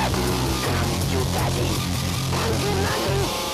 daddy, come you daddy, come you mommy.